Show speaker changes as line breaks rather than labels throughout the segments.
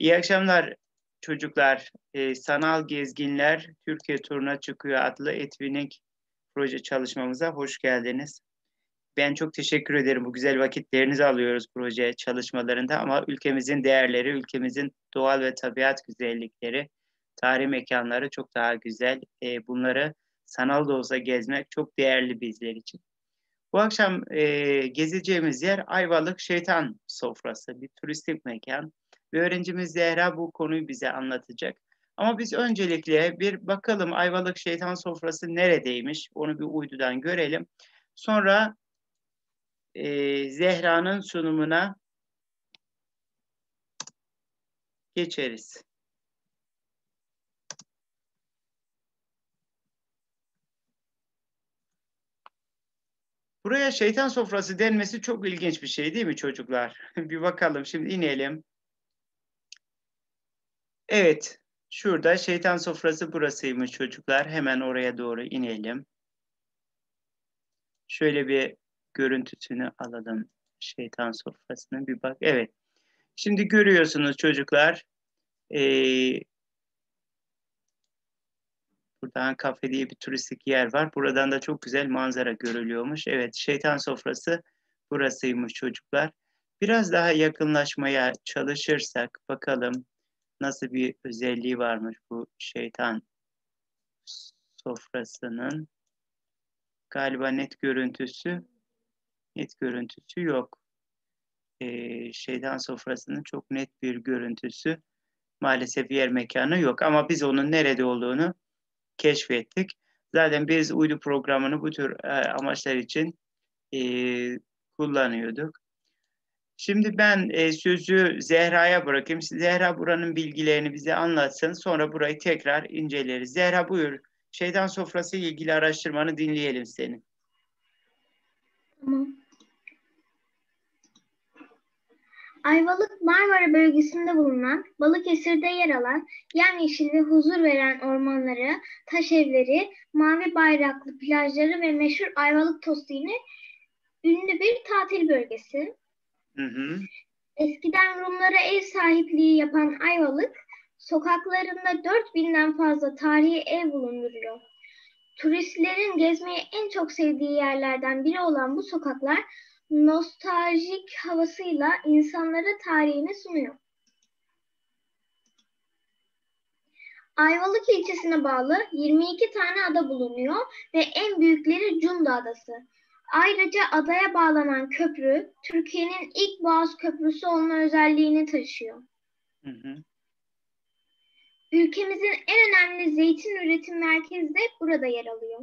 İyi akşamlar çocuklar. Ee, Sanal Gezginler Türkiye turuna çıkıyor adlı Etvinink proje çalışmamıza hoş geldiniz. Ben çok teşekkür ederim. Bu güzel vakitlerinizi alıyoruz proje çalışmalarında ama ülkemizin değerleri, ülkemizin doğal ve tabiat güzellikleri, tarih mekanları çok daha güzel. Ee, bunları sanal da olsa gezmek çok değerli bizler için. Bu akşam e, gezeceğimiz yer Ayvalık Şeytan Sofrası, bir turistik mekan. Ve öğrencimiz Zehra bu konuyu bize anlatacak. Ama biz öncelikle bir bakalım Ayvalık Şeytan Sofrası neredeymiş, onu bir uydudan görelim. Sonra e, Zehra'nın sunumuna geçeriz. Buraya şeytan sofrası denmesi çok ilginç bir şey değil mi çocuklar? bir bakalım şimdi inelim. Evet, şurada şeytan sofrası burasıymış çocuklar. Hemen oraya doğru inelim. Şöyle bir görüntüsünü alalım şeytan sofrasının bir bak. Evet. Şimdi görüyorsunuz çocuklar. Ee, buradan kafe diye bir turistik yer var. Buradan da çok güzel manzara görülüyormuş. Evet, şeytan sofrası burasıymış çocuklar. Biraz daha yakınlaşmaya çalışırsak bakalım nasıl bir özelliği varmış bu şeytan sofrasının. Galiba net görüntüsü net görüntüsü yok. Ee, şeytan sofrasının çok net bir görüntüsü maalesef yer mekanı yok. Ama biz onun nerede olduğunu keşfettik. Zaten biz uydu programını bu tür e, amaçlar için e, kullanıyorduk. Şimdi ben e, sözü Zehra'ya bırakayım. Zehra buranın bilgilerini bize anlatsın. Sonra burayı tekrar inceleriz. Zehra buyur. Şeytan sofrası ile ilgili araştırmanı dinleyelim seni.
Tamam. Ayvalık Marmara bölgesinde bulunan Balıkesir'de yer alan yemyeşil ve huzur veren ormanları, taş evleri, mavi bayraklı plajları ve meşhur Ayvalık tostu ünlü bir tatil bölgesi.
Hı.
Eskiden Rumlara ev sahipliği yapan Ayvalık, sokaklarında 4000'den fazla tarihi ev bulunduruyor. Turistlerin gezmeyi en çok sevdiği yerlerden biri olan bu sokaklar nostaljik havasıyla insanlara tarihini sunuyor. Ayvalık ilçesine bağlı 22 tane ada bulunuyor ve en büyükleri Cunda Adası. Ayrıca adaya bağlanan köprü Türkiye'nin ilk boğaz köprüsü olma özelliğini taşıyor.
Hı hı.
Ülkemizin en önemli zeytin üretim merkezi de burada yer alıyor.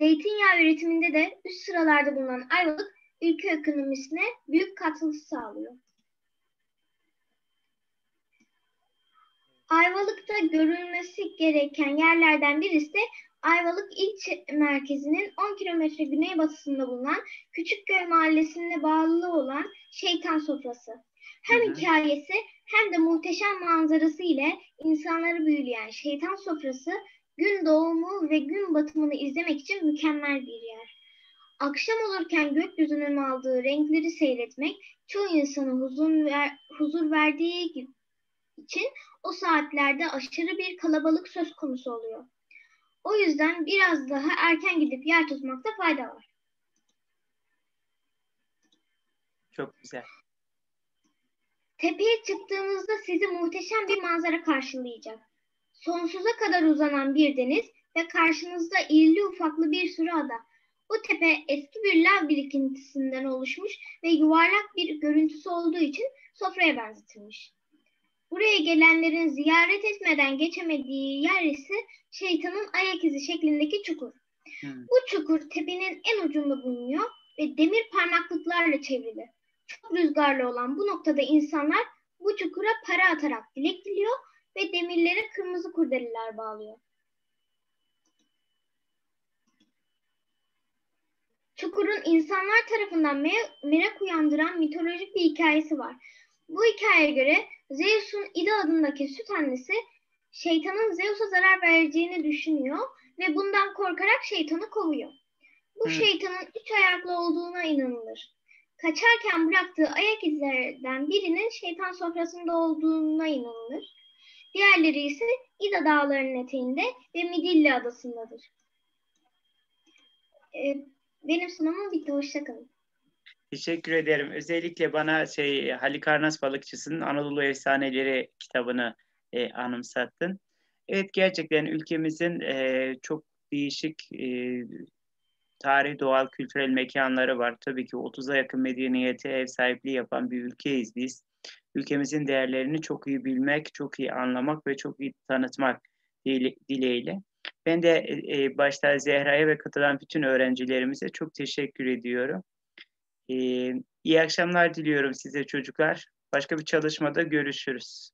Zeytinyağı üretiminde de üst sıralarda bulunan Ayvalık ülke ekonomisine büyük katkısı sağlıyor. Ayvalık'ta görülmesi gereken yerlerden birisi de Ayvalık ilçe merkezinin 10 kilometre güneybatısında bulunan Küçükköy mahallesine bağlı olan Şeytan Sofrası. Hem hı hı. hikayesi hem de muhteşem manzarası ile insanları büyüleyen Şeytan Sofrası gün doğumu ve gün batımını izlemek için mükemmel bir yer. Akşam olurken gökyüzünün aldığı renkleri seyretmek çoğu insana huzur, ver, huzur verdiği için o saatlerde aşırı bir kalabalık söz konusu oluyor. O yüzden biraz daha erken gidip yer tutmakta fayda var.
Çok güzel.
Tepeye çıktığınızda sizi muhteşem bir manzara karşılayacak. Sonsuza kadar uzanan bir deniz ve karşınızda irili ufaklı bir sürü ada. Bu tepe eski bir lav birikintisinden oluşmuş ve yuvarlak bir görüntüsü olduğu için sofraya benzetilmiş. Buraya gelenlerin ziyaret etmeden geçemediği yer ise şeytanın ayak izi şeklindeki çukur. Hmm. Bu çukur tepenin en ucunda bulunuyor ve demir parmaklıklarla çevrili. Çok rüzgarlı olan bu noktada insanlar bu çukura para atarak dilek diliyor ve demirlere kırmızı kurdeleler bağlıyor. Çukurun insanlar tarafından merak uyandıran mitolojik bir hikayesi var. Bu hikayeye göre Zeus'un İda adındaki süt annesi şeytanın Zeus'a zarar vereceğini düşünüyor ve bundan korkarak şeytanı kovuyor. Bu hmm. şeytanın üç ayaklı olduğuna inanılır. kaçarken bıraktığı ayak izlerden birinin şeytan sofrasında olduğuna inanılır. Diğerleri ise İda Dağları'nın eteğinde ve Midilli Adası'ndadır. Ee, benim sunumum bitti. Hoşçakalın.
Teşekkür ederim. Özellikle bana şey Halikarnas Balıkçısı'nın Anadolu Efsaneleri kitabını e, anımsattın. Evet gerçekten ülkemizin e, çok değişik e, tarih, doğal, kültürel mekanları var. Tabii ki 30'a yakın medeniyete ev sahipliği yapan bir ülkeyiz biz. Ülkemizin değerlerini çok iyi bilmek, çok iyi anlamak ve çok iyi tanıtmak dileğiyle. Ben de e, başta Zehra'ya ve katılan bütün öğrencilerimize çok teşekkür ediyorum. E, iyi akşamlar diliyorum size çocuklar. Başka bir çalışmada görüşürüz.